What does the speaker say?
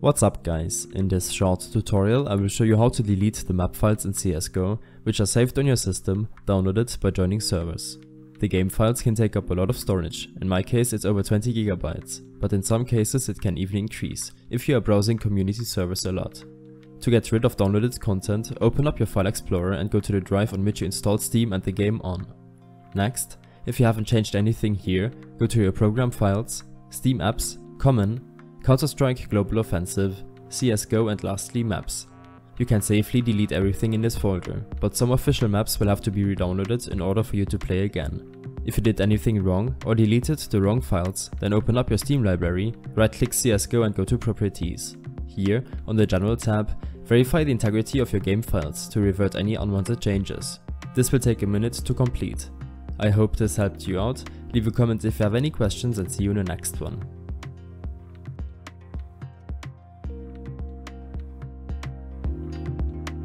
What's up guys, in this short tutorial I will show you how to delete the map files in CSGO which are saved on your system, downloaded by joining servers. The game files can take up a lot of storage, in my case it's over 20GB, but in some cases it can even increase, if you are browsing community servers a lot. To get rid of downloaded content, open up your file explorer and go to the drive on which you installed Steam and the game on. Next, if you haven't changed anything here, go to your program files, Steam apps, common, Counter-Strike Global Offensive, CSGO and lastly maps. You can safely delete everything in this folder, but some official maps will have to be re-downloaded in order for you to play again. If you did anything wrong or deleted the wrong files, then open up your Steam library, right click CSGO and go to Properties. Here, on the General tab, verify the integrity of your game files to revert any unwanted changes. This will take a minute to complete. I hope this helped you out, leave a comment if you have any questions and see you in the next one.